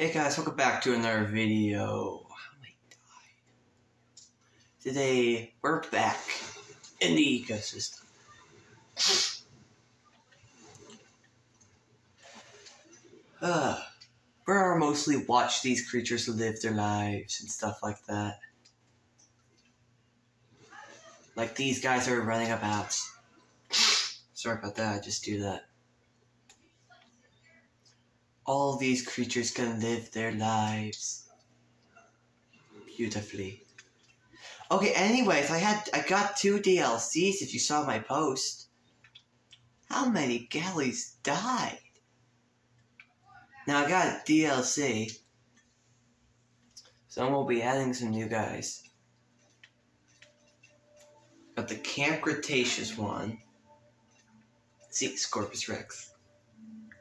Hey guys, welcome back to another video. How I died? Today, we're back in the ecosystem. Uh, we're mostly watch these creatures live their lives and stuff like that. Like these guys are running about. Sorry about that, I just do that. All these creatures can live their lives beautifully. Okay, anyways, I had I got two DLCs if you saw my post. How many galleys died? Now I got a DLC. So we'll be adding some new guys. Got the Camp Cretaceous one. See, Scorpius Rex.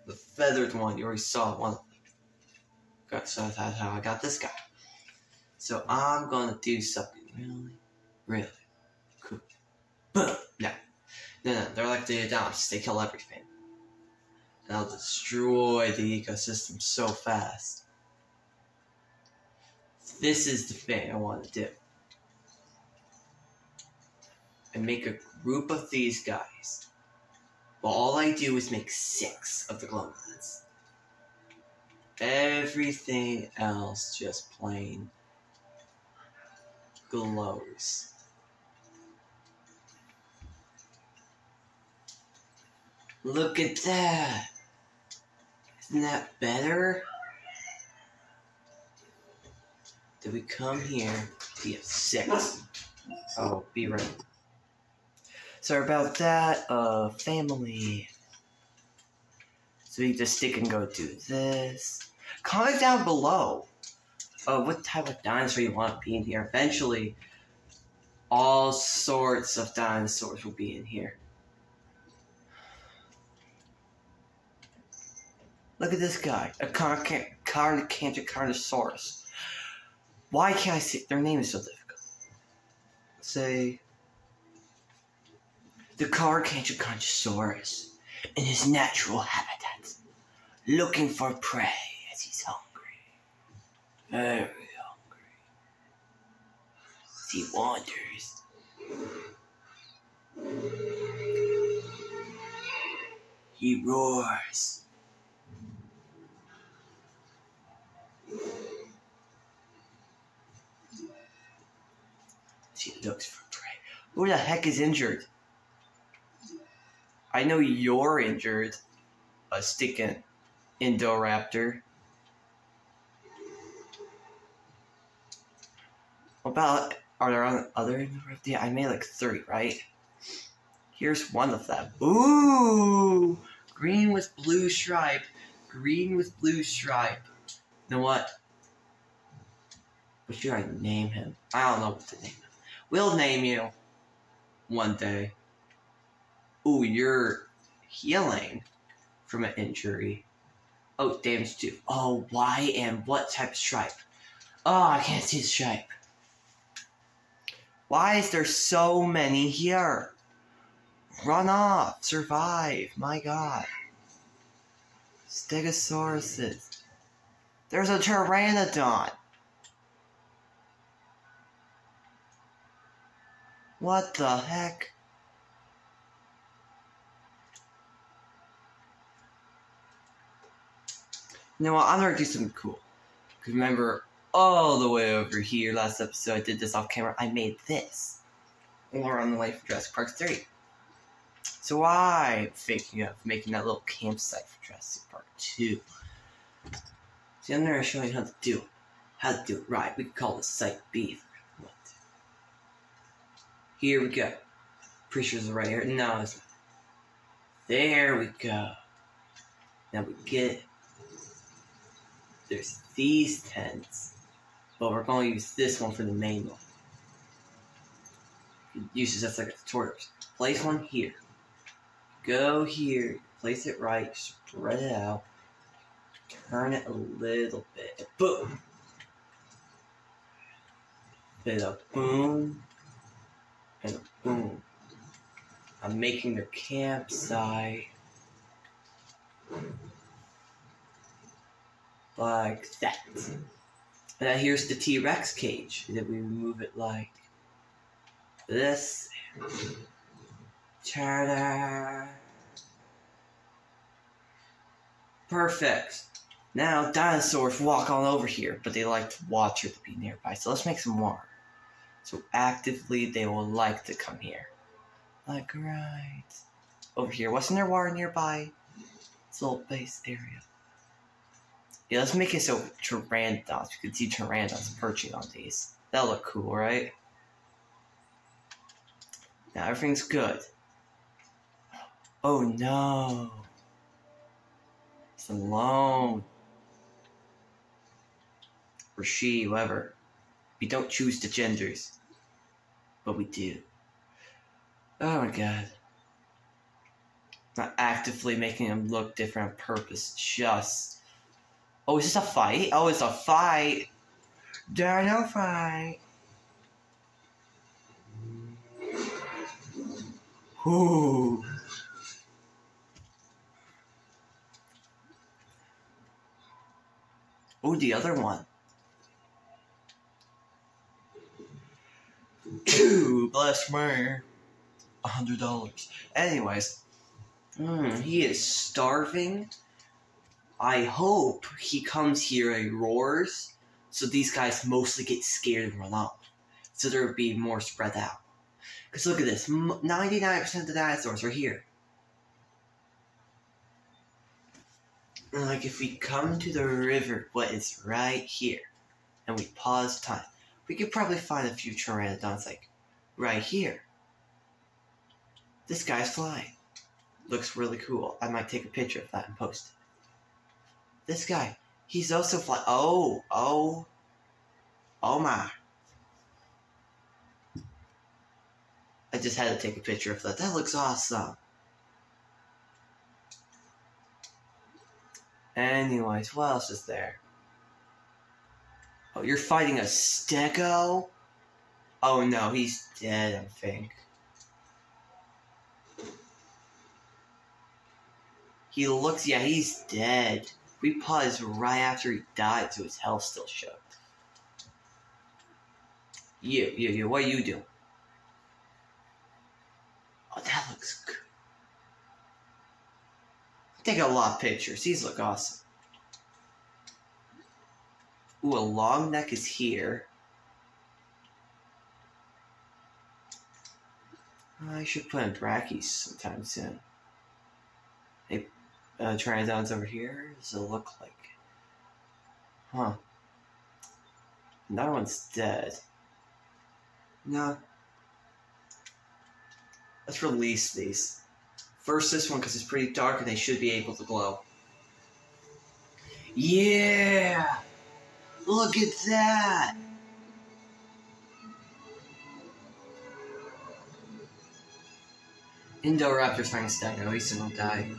The feathered one, you already saw one. Got, so that's how I got this guy. So I'm gonna do something really, really cool. Boom! No. No, no, they're like the Adams, they kill everything. And I'll destroy the ecosystem so fast. This is the thing I want to do. And make a group of these guys. But all I do is make six of the glow nuts. Everything else just plain glows. Look at that! Isn't that better? Did we come here? We have six. Oh, be right. So about that, uh, family. So you just stick and go do this. Comment down below uh, what type of dinosaur you want to be in here. Eventually, all sorts of dinosaurs will be in here. Look at this guy, a Carnosaurus. Why can't I say their name is so difficult? Say the Carnosaurus in his natural habitat, looking for prey as he's hungry, very hungry. As he wanders. He roars. He looks for prey. Who the heck is injured? I know you're injured. A sticking Indoraptor. About are there other Indoraptor? Yeah, I made like three, right? Here's one of them. Ooh, green with blue stripe. Green with blue stripe. You know what? What should I name him? I don't know what to name him. We'll name you one day. Ooh, you're healing from an injury. Oh, damage two. Oh, why and what type of stripe? Oh, I can't see the stripe. Why is there so many here? Run off. Survive. My god. Stegosauruses. There's a pteranodon. What the heck? What? I'm gonna do something cool. Cause remember, all the way over here, last episode I did this off camera. I made this. We're on the way for Jurassic Park 3. So I'm thinking of making that little campsite for Jurassic Park 2. See, I'm gonna show you how to do it. How to do it right. We can call this Site B. What? Here we go. Pretty sure it's right here. No, it's not. There we go. Now we get there's these tents, but we're going to use this one for the main one. Use this as like a tutorial. Place one here. Go here. Place it right. Spread it out. Turn it a little bit. Boom. Bit of boom. And a boom. I'm making their campsite. Like that. Now here's the T-Rex cage. Then we move it like this. Ta-da! Perfect. Now dinosaurs walk on over here, but they like water to be nearby. So let's make some water. So actively they will like to come here. Like right over here. Wasn't there water nearby? This little base area. Yeah, let's make it so pteranodons. You can see pteranodons perching on these. That'll look cool, right? Now everything's good. Oh no. It's alone. Or she, whoever. We don't choose the genders. But we do. Oh my god. Not actively making them look different on purpose, just. Oh, is this a fight? Oh, it's a fight! Dino fight! Ooh. Oh, the other one. Ooh, bless me. A hundred dollars. Anyways, mm, he is starving. I hope he comes here and roars, so these guys mostly get scared and run off. So there will be more spread out. Because look at this 99% of the dinosaurs are here. like if we come to the river, what is right here, and we pause time, we could probably find a few pteranodons like right here. This guy's flying. Looks really cool. I might take a picture of that and post it. This guy, he's also flying. Oh, oh, oh my. I just had to take a picture of that. That looks awesome. Anyways, what else is there? Oh, you're fighting a stego? Oh no, he's dead, I think. He looks, yeah, he's dead. We paused right after he died, so his health still showed. You, you, you, what are you doing? Oh, that looks good. Take a lot of pictures. These look awesome. Ooh, a long neck is here. I should put in brackies sometime soon. Uh, Pteranodons over here. Does it look like? Huh. That one's dead. No. Let's release these. First this one because it's pretty dark and they should be able to glow. Yeah! Look at that! Indoraptor's to stack, at least it won't die.